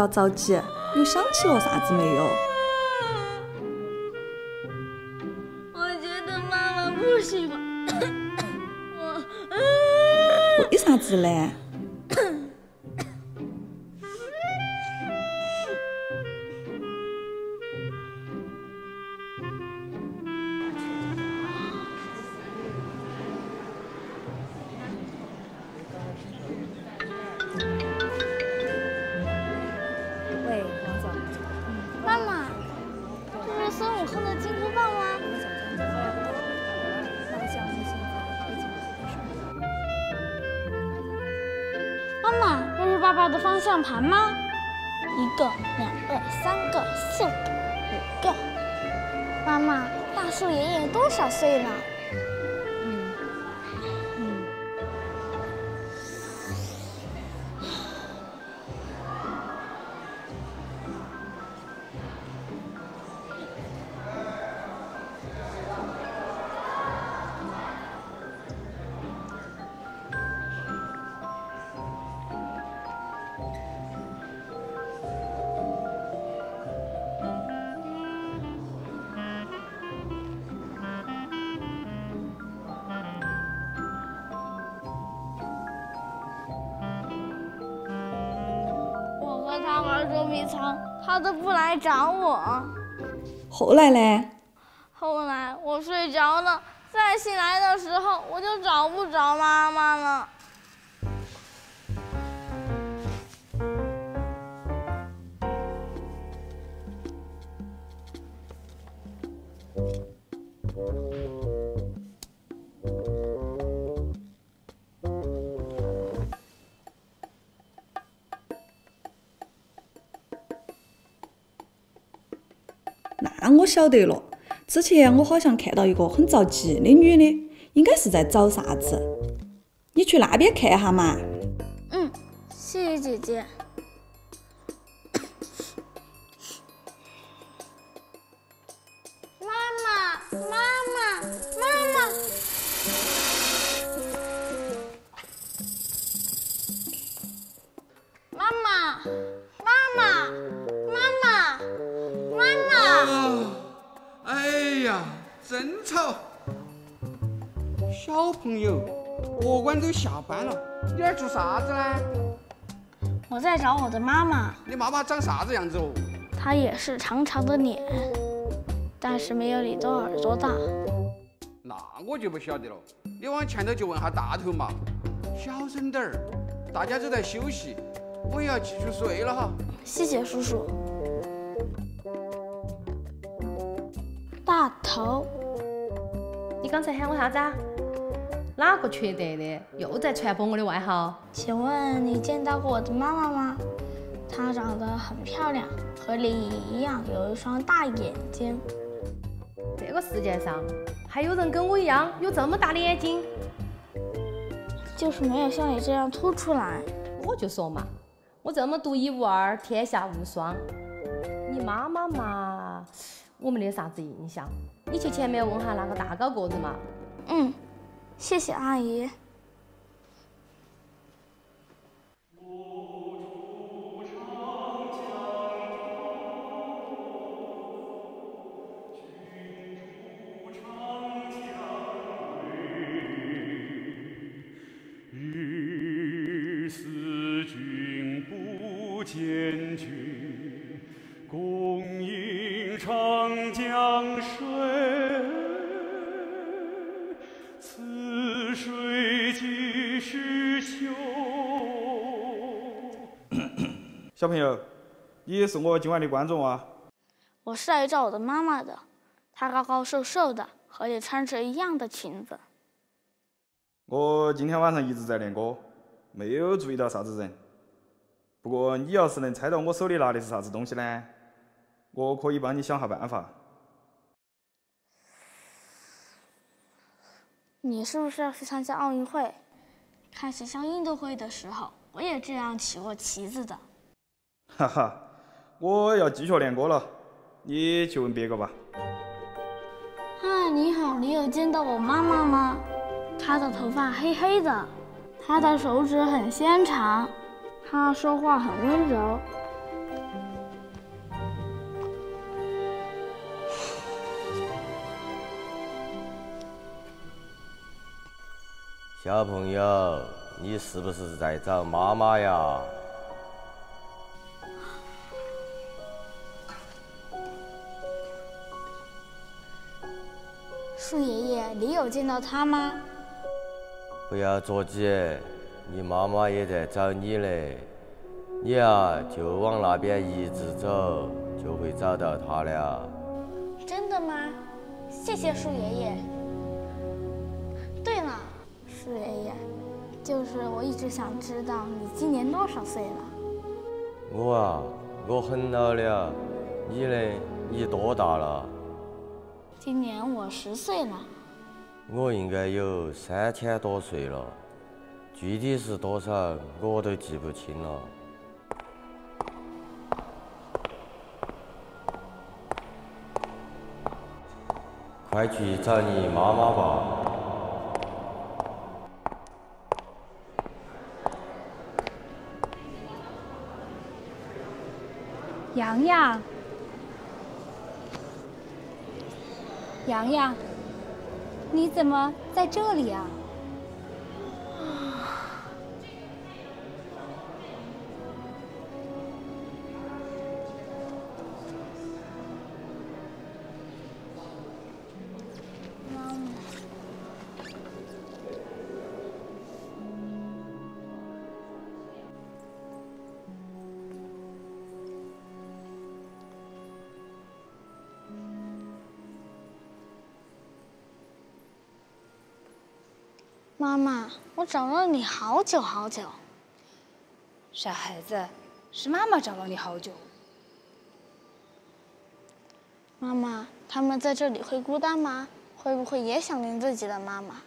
要着急，又想起了啥子没有？我觉得妈妈不喜欢我。为啥子呢？爸爸的方向盘吗？一个，两个，三个，四个，五个。妈妈，大树爷爷多少岁了？捉迷藏，他都不来找我。后来呢？后来我睡着了，再醒来的时候，我就找不着妈妈了。我晓得了。之前我好像看到一个很着急的女的，应该是在找啥子。你去那边看下嘛。嗯，谢谢姐姐。博馆都下班了，你在做啥子呢？我在找我的妈妈，你妈妈长啥子样子哦？她也是长长的脸，但是没有你的耳朵大。那我就不晓得了。你往前头去问下大头嘛。小声点儿，大家都在休息，我也要继续睡了哈。谢谢叔叔。大头，你刚才喊我啥子啊？哪个缺德的又在传播我的外号？请问你见到过我的妈妈吗？她长得很漂亮，和你一样有一双大眼睛。这个世界上还有人跟我一样有这么大的眼睛？就是没有像你这样凸出来。我就说嘛，我这么独一无二，天下无双。你妈妈嘛，我没得啥子印象。你去前面问下那个大高个子嘛。嗯，谢谢阿姨。日思君不见君，共饮长江水。小朋友，你是我今晚的观众啊！我是来找我的妈妈的，她高高瘦瘦的，和你穿着一样的裙子。我今天晚上一直在练歌，没有注意到啥子人。不过你要是能猜到我手里拿的是啥子东西呢？我可以帮你想下办法。你是不是要去参加奥运会？看学校运动会的时候，我也这样骑过旗子的。哈哈我要继续练歌了你去问别个吧。嗨你好你有见到我妈妈吗？她的头发黑黑的她的手指很纤长她说话很温柔。小朋友你是不是在找妈妈呀？树爷爷，你有见到他吗？不要着急，你妈妈也在找你嘞。你啊，就往那边一直走，就会找到他了。真的吗？谢谢树爷爷。对了，树爷爷，就是我一直想知道你今年多少岁了？我啊，我很老了。你呢？你多大了？今年我十岁了。我应该有三千多岁了，具体是多少我都记不清了。快去找你妈妈吧。洋洋，阳阳，你怎么在这里啊？妈妈，我找了你好久好久。傻孩子，是妈妈找了你好久。妈妈，他们在这里会孤单吗？会不会也想念自己的妈妈？